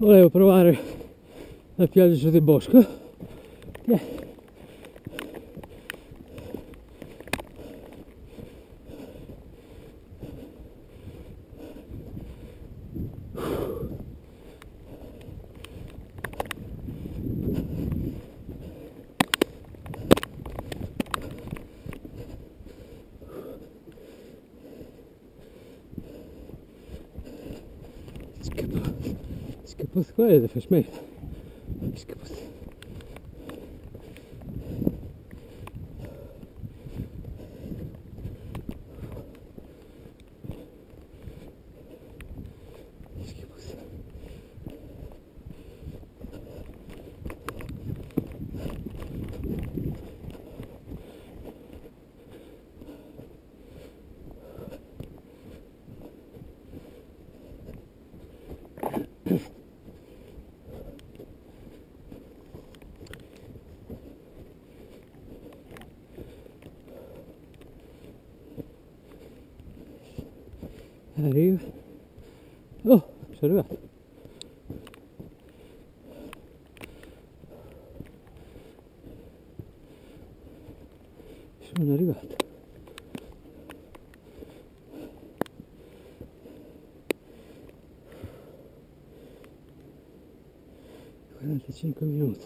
volevo provare la pioggia di bosco consequência, faz merda. あるいはおそれはそうなりは立ちにくみようと。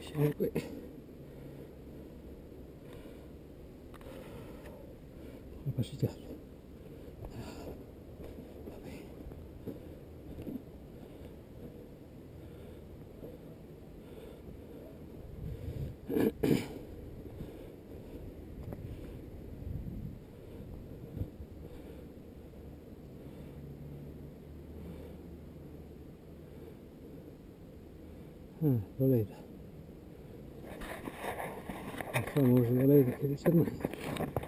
しゃべくい。不是这样的。嗯，多累的。上是累的，给。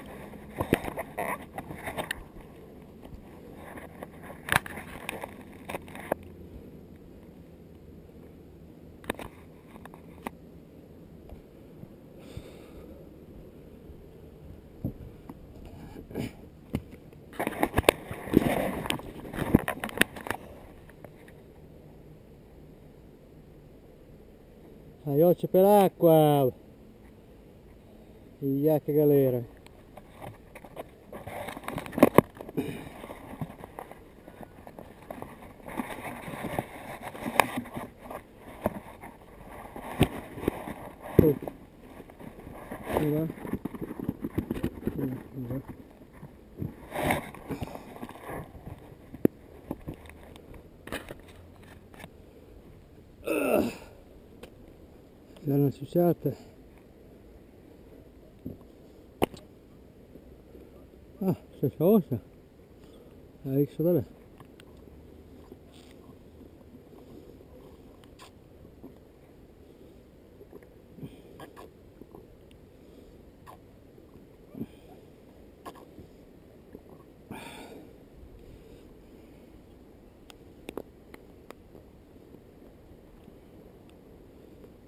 veloce per acqua. Ia che galera Vamos lá. Erano ciucciate. Ah, se cosa? Hai visto dov'è?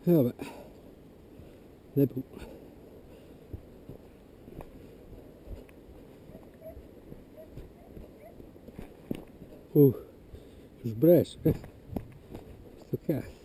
E vabbè, le pu. Uh, sbresso, eh. Sto cazzo.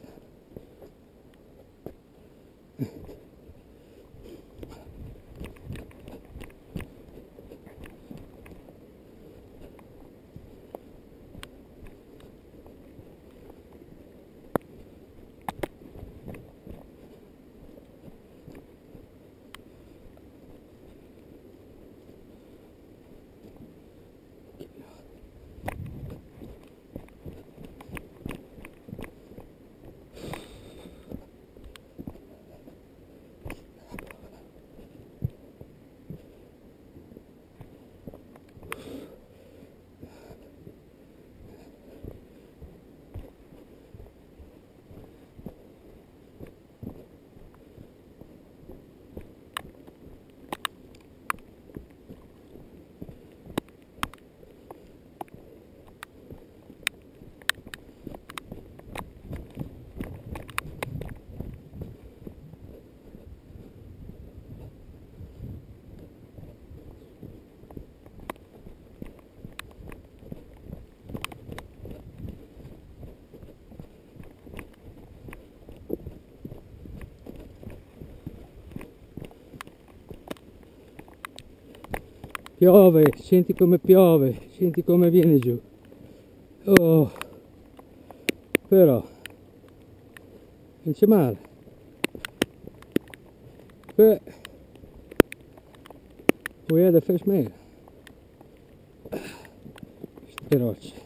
Piove, senti come piove, senti come viene giù. Oh, però non c'è male. But we had a fish. Queste rocce.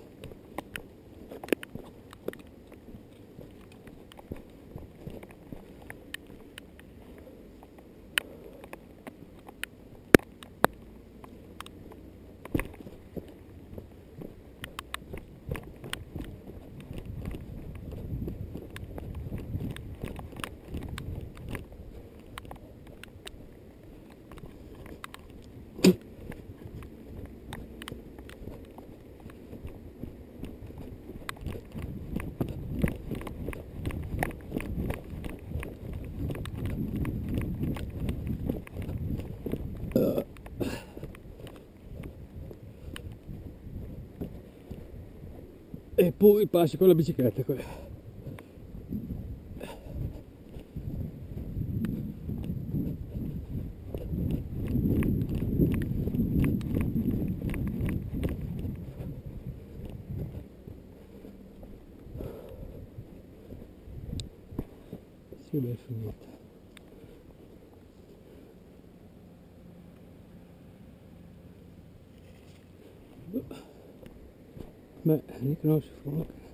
E poi passi con la bicicletta qua. Sì, beh, è finita. me ik.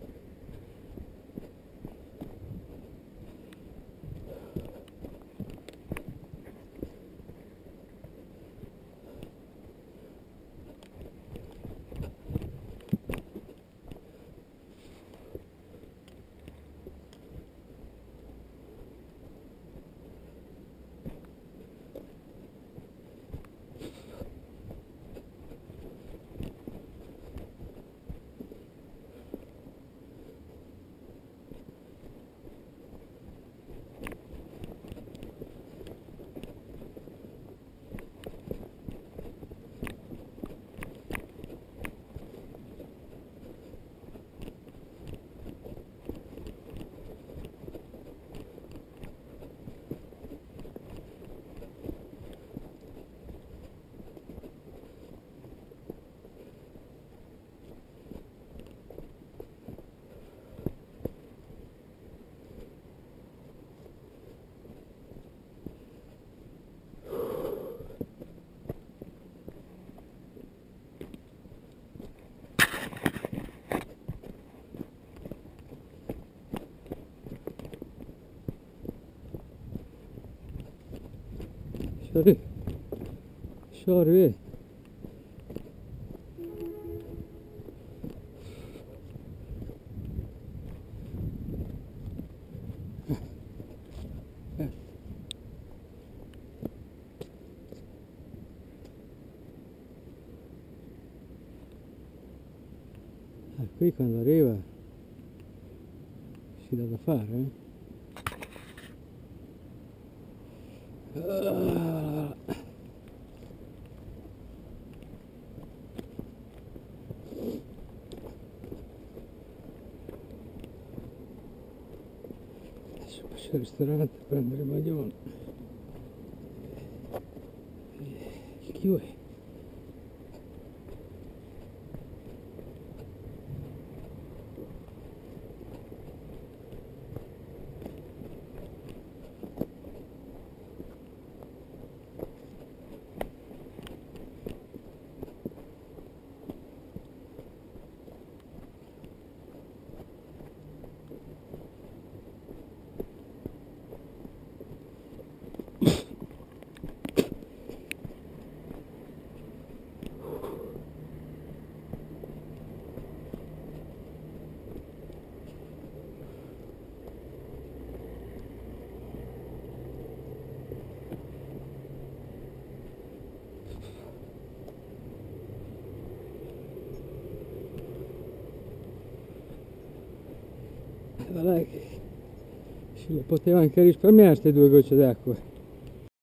Sorry. Sorry. Ah, qui quando arriva si dà da fare, eh? субстрат, продреманен. Киой. Che si poteva anche risparmiare queste due gocce d'acqua.